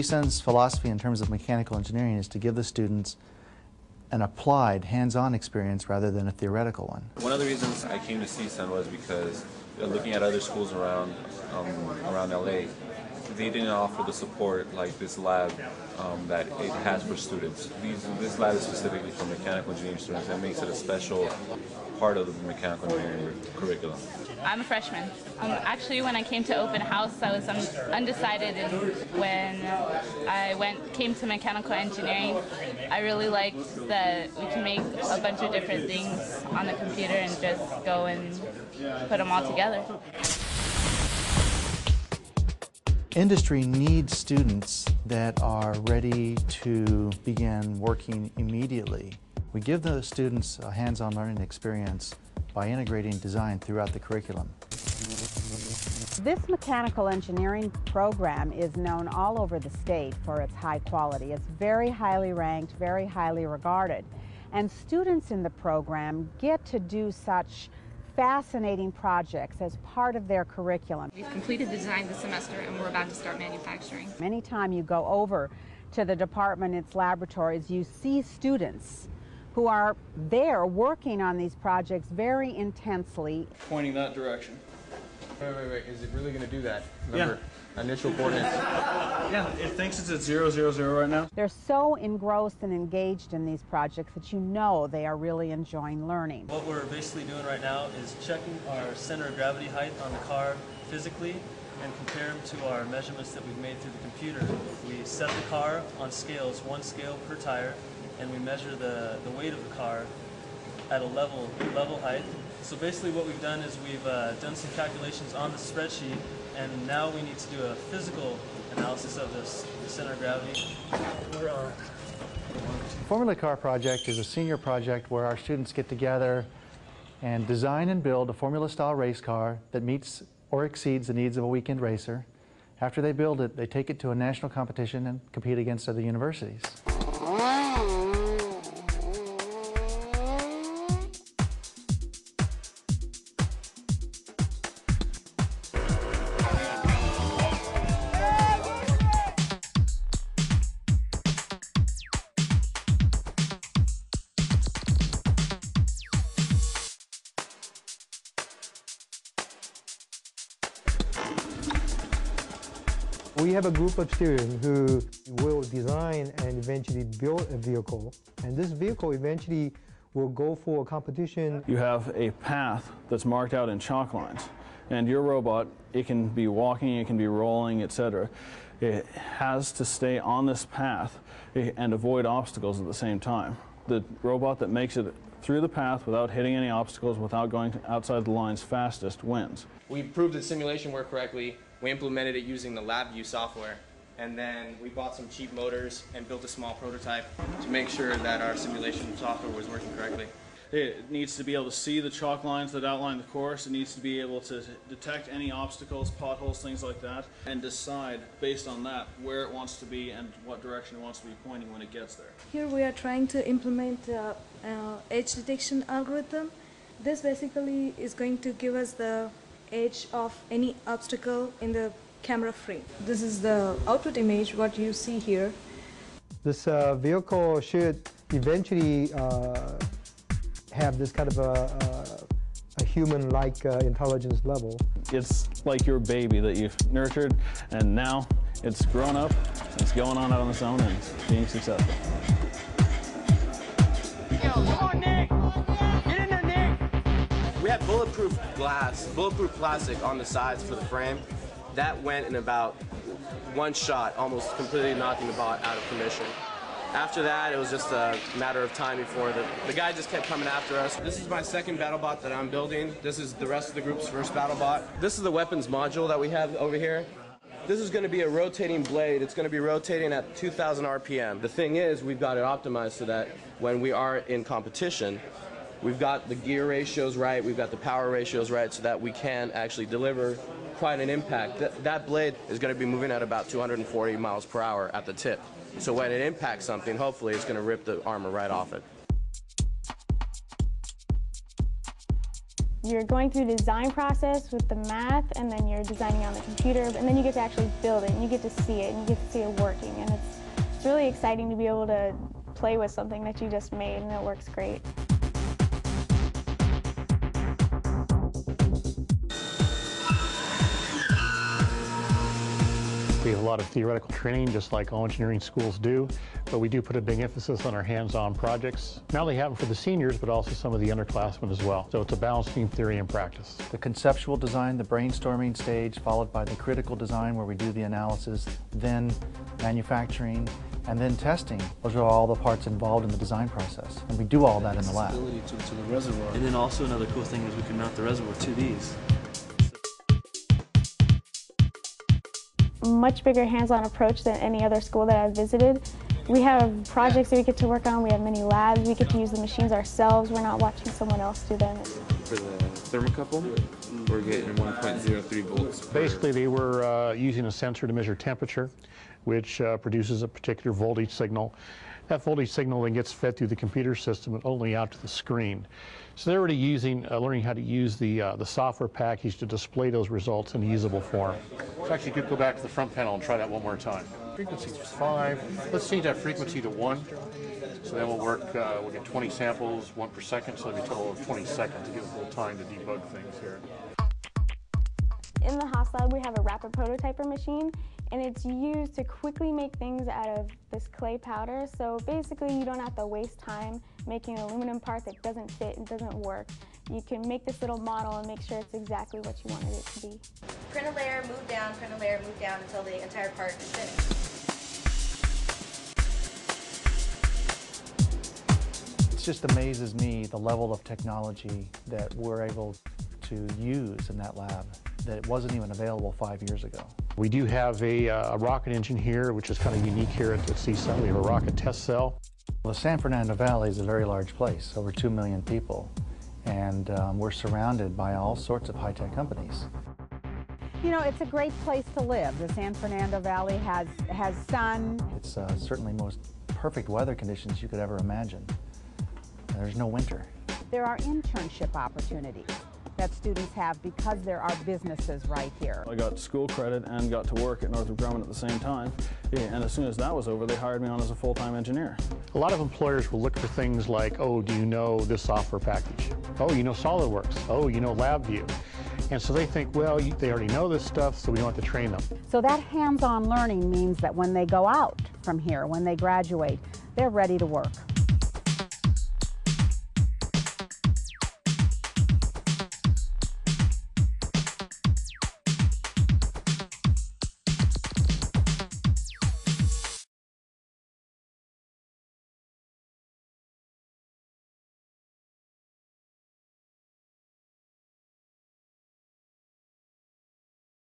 CSUN's philosophy in terms of mechanical engineering is to give the students an applied, hands-on experience rather than a theoretical one. One of the reasons I came to CSUN was because looking at other schools around um, around LA, they didn't offer the support like this lab um, that it has for students. These, this lab is specifically for mechanical engineering students. That makes it a special part of the mechanical engineering curriculum. I'm a freshman. Um, actually, when I came to open house, I was undecided, and when I went came to mechanical engineering, I really liked that we can make a bunch of different things on the computer and just go and put them all together. Industry needs students that are ready to begin working immediately. We give the students a hands-on learning experience by integrating design throughout the curriculum. This mechanical engineering program is known all over the state for its high quality. It's very highly ranked, very highly regarded. And students in the program get to do such fascinating projects as part of their curriculum. We've completed the design this semester and we're about to start manufacturing. Anytime you go over to the department, its laboratories, you see students who are there working on these projects very intensely. Pointing that direction. Wait, wait, wait. Is it really going to do that? Remember, yeah. initial coordinates. Yeah, it thinks it's at zero, zero, zero right now. They're so engrossed and engaged in these projects that you know they are really enjoying learning. What we're basically doing right now is checking our center of gravity height on the car physically and compare them to our measurements that we've made through the computer. We set the car on scales, one scale per tire, and we measure the, the weight of the car at a level, level height. So basically what we've done is we've uh, done some calculations on the spreadsheet and now we need to do a physical analysis of this center of gravity. Formula Car Project is a senior project where our students get together and design and build a formula-style race car that meets or exceeds the needs of a weekend racer. After they build it, they take it to a national competition and compete against other universities. We have a group of students who will design and eventually build a vehicle. And this vehicle eventually will go for a competition. You have a path that's marked out in chalk lines. And your robot, it can be walking, it can be rolling, etc. It has to stay on this path eh, and avoid obstacles at the same time. The robot that makes it through the path without hitting any obstacles, without going outside the lines fastest, wins. We proved that simulation worked correctly. We implemented it using the LabVIEW software. And then we bought some cheap motors and built a small prototype to make sure that our simulation software was working correctly. It needs to be able to see the chalk lines that outline the course. It needs to be able to detect any obstacles, potholes, things like that, and decide based on that where it wants to be and what direction it wants to be pointing when it gets there. Here we are trying to implement uh, uh, edge detection algorithm. This basically is going to give us the edge of any obstacle in the camera frame. This is the output image, what you see here. This uh, vehicle should eventually uh, have this kind of a, a, a human-like uh, intelligence level. It's like your baby that you've nurtured, and now it's grown up, it's going on out on its own and being successful. We had bulletproof glass, bulletproof plastic on the sides for the frame. That went in about one shot, almost completely knocking the bot out of commission. After that, it was just a matter of time before the, the guy just kept coming after us. This is my second BattleBot that I'm building. This is the rest of the group's first BattleBot. This is the weapons module that we have over here. This is going to be a rotating blade. It's going to be rotating at 2,000 RPM. The thing is, we've got it optimized so that when we are in competition, we've got the gear ratios right, we've got the power ratios right, so that we can actually deliver quite an impact. That, that blade is going to be moving at about 240 miles per hour at the tip. So when it impacts something, hopefully it's going to rip the armor right off it. you're going through the design process with the math and then you're designing on the computer and then you get to actually build it and you get to see it and you get to see it working and it's, it's really exciting to be able to play with something that you just made and it works great. We have a lot of theoretical training, just like all engineering schools do, but we do put a big emphasis on our hands-on projects. Not only have them for the seniors, but also some of the underclassmen as well. So it's a balance between theory and practice. The conceptual design, the brainstorming stage, followed by the critical design where we do the analysis, then manufacturing, and then testing. Those are all the parts involved in the design process. And we do all that in the lab. To, to the reservoir. And then also another cool thing is we can mount the reservoir to these. Much bigger hands-on approach than any other school that I've visited. We have projects that we get to work on, we have many labs, we get to use the machines ourselves, we're not watching someone else do them. For the thermocouple, we're getting 1.03 volts. Basically, they were uh, using a sensor to measure temperature, which uh, produces a particular voltage signal. That voltage signal then gets fed through the computer system and only out to the screen. So they're already using, uh, learning how to use the, uh, the software package to display those results in a usable form. So actually, could go back to the front panel and try that one more time. Frequency is five. Let's change that frequency to one. So then we'll work, uh, we'll get 20 samples, one per second, so it'll be a total of 20 seconds to give us a little time to debug things here. In the Haas lab, we have a rapid prototyper machine, and it's used to quickly make things out of this clay powder. So basically, you don't have to waste time making an aluminum part that doesn't fit and doesn't work. You can make this little model and make sure it's exactly what you wanted it to be. Print a layer, move down, print a layer, move down until the entire part is finished. It just amazes me the level of technology that we're able to use in that lab that wasn't even available five years ago. We do have a, uh, a rocket engine here, which is kind of unique here at, at CSUN. We have a rocket test cell. Well, the San Fernando Valley is a very large place, over 2 million people, and um, we're surrounded by all sorts of high-tech companies. You know, it's a great place to live. The San Fernando Valley has, has sun. It's uh, certainly most perfect weather conditions you could ever imagine. There's no winter. There are internship opportunities that students have because there are businesses right here. I got school credit and got to work at Northrop Grumman at the same time. Yeah, and as soon as that was over, they hired me on as a full-time engineer. A lot of employers will look for things like, oh, do you know this software package? Oh, you know SolidWorks. Oh, you know LabVIEW. And so they think, well, they already know this stuff, so we don't have to train them. So that hands-on learning means that when they go out from here, when they graduate, they're ready to work.